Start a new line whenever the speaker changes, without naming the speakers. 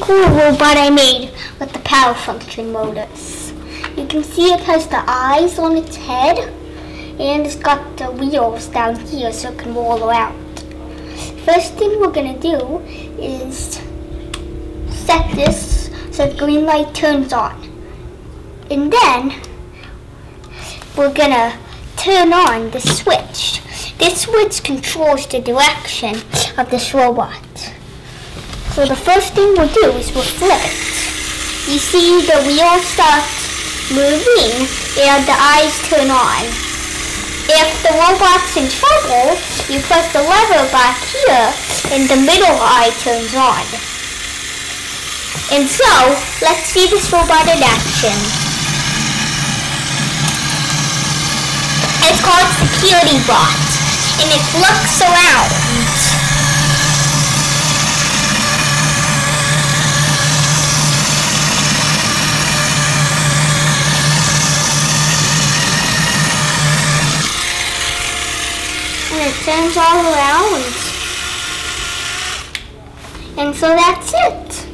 cool robot I made with the power function motors. You can see it has the eyes on its head and it's got the wheels down here so it can roll around. First thing we're gonna do is set this so the green light turns on. And then we're gonna turn on the switch. This switch controls the direction of this robot. So the first thing we'll do is we'll flip. You see the wheel starts moving and the eyes turn on. If the robot's in trouble, you press the lever back here and the middle eye turns on. And so, let's see this robot in action. It's called Security Bot, and it looks around. It turns all around. And so that's it.